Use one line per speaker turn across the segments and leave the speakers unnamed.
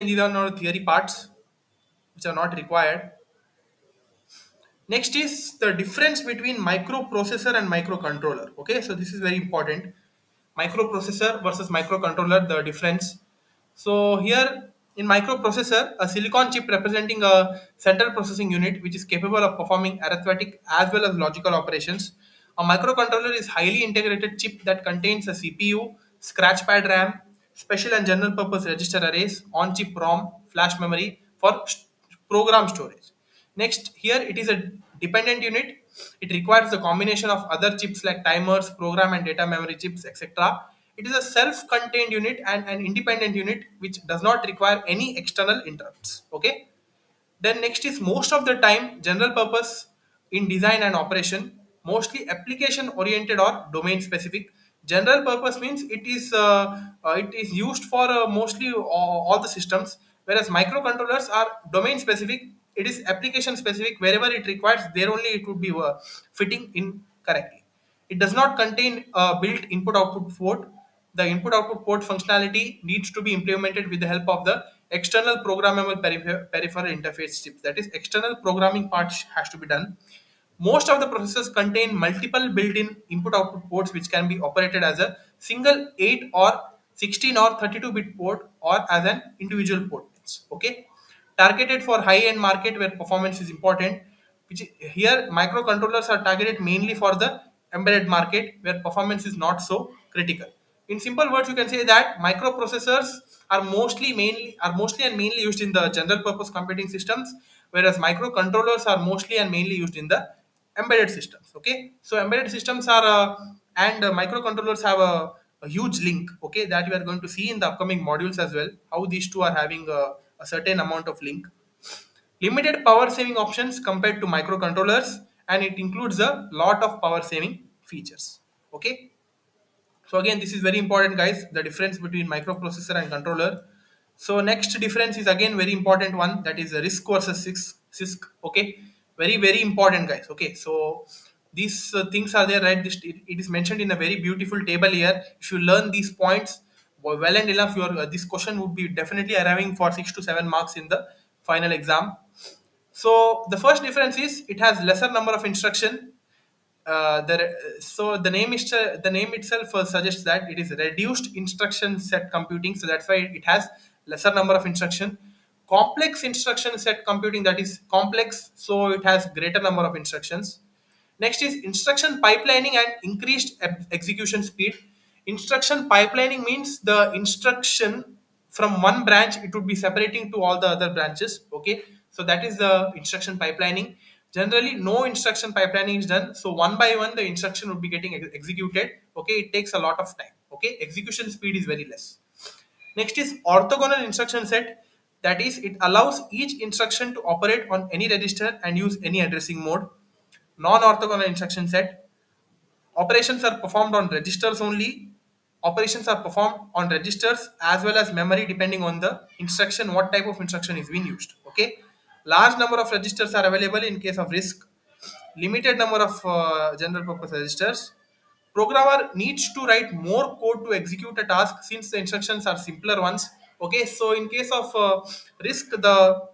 these are not theory parts which are not required. Next is the difference between microprocessor and microcontroller. Okay, so this is very important. Microprocessor versus microcontroller, the difference. So here in microprocessor, a silicon chip representing a central processing unit which is capable of performing arithmetic as well as logical operations. A microcontroller is highly integrated chip that contains a CPU, scratchpad RAM, special and general purpose register arrays, on-chip ROM, flash memory for program storage. Next, here it is a dependent unit. It requires the combination of other chips like timers, program and data memory chips, etc. It is a self-contained unit and an independent unit which does not require any external interrupts. Okay. Then next is most of the time general purpose in design and operation, mostly application oriented or domain specific. General purpose means it is uh, uh, it is used for uh, mostly all, all the systems, whereas microcontrollers are domain specific. It is application specific. Wherever it requires, there only it would be uh, fitting in correctly. It does not contain a built input output port. The input output port functionality needs to be implemented with the help of the external programmable peripher- peripheral interface chips. That is, external programming part has to be done. Most of the processors contain multiple built-in input-output ports which can be operated as a single 8 or 16 or 32-bit port or as an individual port. Okay, targeted for high-end market where performance is important. Which here microcontrollers are targeted mainly for the embedded market where performance is not so critical. In simple words, you can say that microprocessors are mostly mainly are mostly and mainly used in the general purpose computing systems, whereas microcontrollers are mostly and mainly used in the embedded systems. Okay, so embedded systems are uh, and uh, microcontrollers have a, a huge link. Okay, that we are going to see in the upcoming modules as well. How these two are having a, a certain amount of link limited power saving options compared to microcontrollers and it includes a lot of power saving features okay so again this is very important guys the difference between microprocessor and controller so next difference is again very important one that is RISC versus CISC okay very very important guys okay so these uh, things are there right this, it, is mentioned in a very beautiful table here if you learn these points well and enough your uh, this question would be definitely arriving for 6 to 7 marks in the final exam so the first difference is it has lesser number of instruction. Uh, the, so the name is the name itself uh, suggests that it is reduced instruction set computing. So that's why it has lesser number of instruction. Complex instruction set computing that is complex, so it has greater number of instructions. Next is instruction pipelining and increased execution speed. Instruction pipelining means the instruction from one branch it would be separating to all the other branches. Okay, so that is the instruction pipelining. Generally, no instruction pipelining is done. So one by one, the instruction would be getting ex- executed. Okay, it takes a lot of time. Okay, execution speed is very less. Next is orthogonal instruction set. That is, it allows each instruction to operate on any register and use any addressing mode. Non-orthogonal instruction set. Operations are performed on registers only. Operations are performed on registers as well as memory depending on the instruction, what type of instruction is being used. Okay. Large number of registers are available in case of RISC. Limited number of uh, general purpose registers. Programmer needs to write more code to execute a task since the instructions are simpler ones. Okay, so in case of uh, RISC, the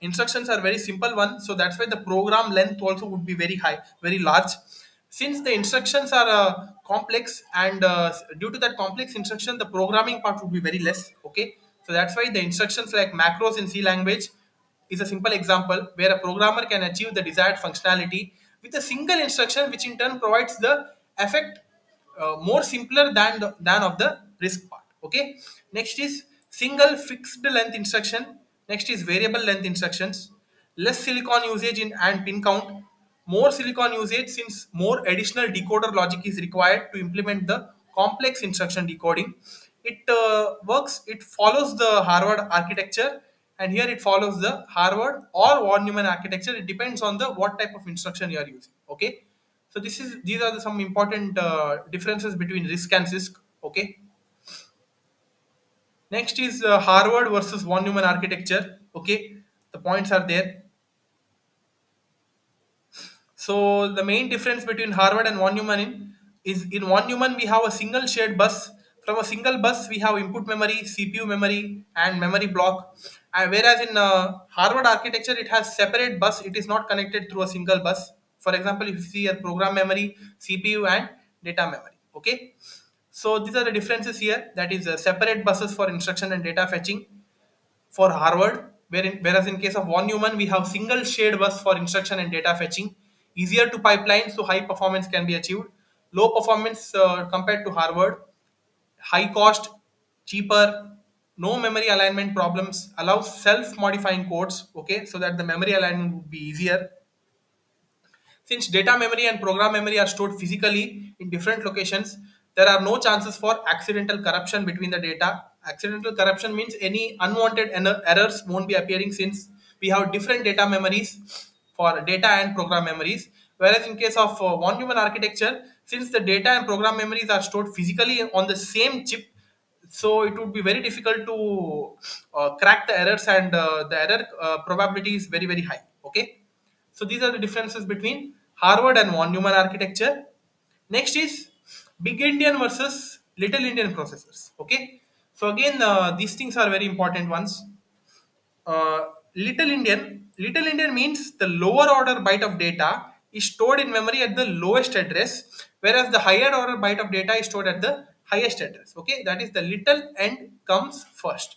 instructions are very simple one. So that's why the program length also would be very high very large. Since the instructions are uh, complex and uh, due to that complex instruction the programming part would be very less okay? So that's why the instructions like macros in c language is a simple example where a programmer can achieve the desired functionality with a single instruction which in turn provides the effect uh, more simpler than the, than of the RISC part okay? Next is single fixed length instruction. Next is variable length instructions. Less silicon usage in and pin count. More silicon usage since more additional decoder logic is required to implement the complex instruction decoding. It uh, works. It follows the harvard architecture and here it follows the harvard or von neumann architecture. It depends on the what type of instruction you are using. Okay? So this is these are the, some important uh, differences between RISC and CISC. Okay. Next is uh, Harvard versus von Neumann architecture. Okay, the points are there. So the main difference between Harvard and von Neumann in, is in von Neumann we have a single shared bus. From a single bus we have input memory cpu memory and memory block. And whereas in uh, harvard architecture it has separate bus. It is not connected through a single bus. For example if you see a program memory cpu and data memory. Okay so these are the differences here that is uh, separate buses for instruction and data fetching for Harvard, whereas in case of Von Neumann, we have single shared bus for instruction and data fetching, easier to pipeline, so high performance can be achieved. Low performance uh, compared to Harvard, high cost, cheaper, no memory alignment problems, allows self-modifying codes, okay, so that the memory alignment would be easier. Since data memory and program memory are stored physically in different locations, there are no chances for accidental corruption between the data. Accidental corruption means any unwanted er- errors won't be appearing since we have different data memories for data and program memories. Whereas in case of uh, von Neumann architecture, since the data and program memories are stored physically on the same chip, so it would be very difficult to uh, crack the errors and uh, the error uh, probability is very very high okay so these are the differences between harvard and von neumann architecture next is big endian versus little endian processors okay so again uh, these things are very important ones uh, little Endian, little Endian means the lower order byte of data is stored in memory at the lowest address, whereas the higher order byte of data is stored at the highest address. Okay, that is the little end comes first.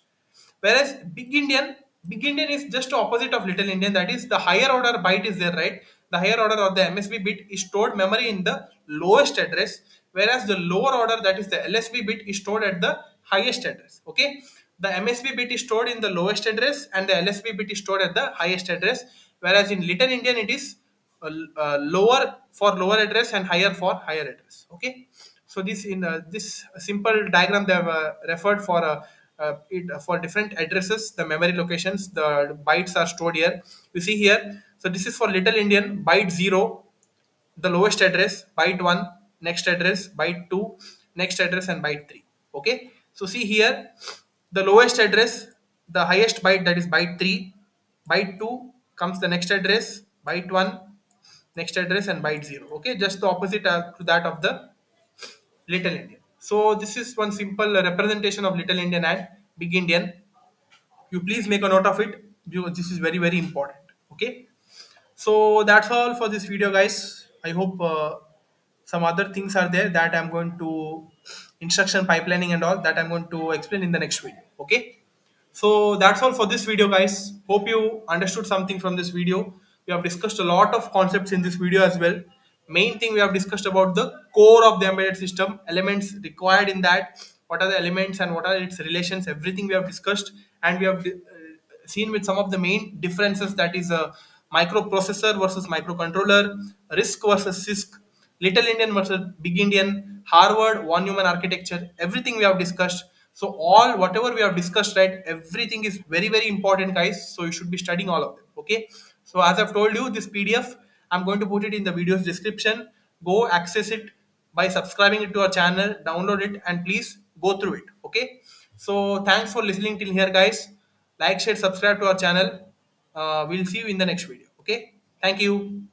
Whereas big Endian, big Endian is just opposite of little Endian. That is the higher order byte is there, right? The higher order or the MSB bit is stored memory in the lowest address, whereas the lower order that is the LSB bit is stored at the highest address. Okay, the MSB bit is stored in the lowest address and the LSB bit is stored at the highest address, whereas in Little Endian it is uh, uh, lower for lower address and higher for higher address. Okay, so this in uh, this simple diagram they have uh, referred for uh, uh, it, for different addresses, the memory locations, the bytes are stored here. You see here. So this is for Little Endian byte zero, the lowest address, byte 1, next address, byte 2, next address, and byte 3. Okay, so see here the lowest address, the highest byte that is byte 3, byte 2 comes the next address, byte 1, next address, and byte 0. Okay, just the opposite uh, to that of the Little Endian. So this is one simple representation of Little Endian and Big Endian. You please make a note of it because this is very very important. Okay so that's all for this video guys i hope uh, some other things are there that i'm going to instruction pipelining and all that i'm going to explain in the next video okay? So that's all for this video guys. Hope you understood something from this video. We have discussed a lot of concepts in this video as well. Main thing we have discussed about the core of the embedded system elements required in that what are the elements and what are its relations everything we have discussed. And we have uh, seen with some of the main differences that is a microprocessor versus microcontroller, RISC versus CISC, Little Endian versus Big Endian, Harvard, Von Neumann architecture, everything we have discussed. So all whatever we have discussed, right, everything is very very important, guys. So you should be studying all of them. Okay. So as I've told you, this PDF I'm going to put it in the video's description. Go access it by subscribing it to our channel, download it, and please go through it. Okay. So thanks for listening till here, guys like share subscribe to our channel uh, we'll see you in the next video okay thank you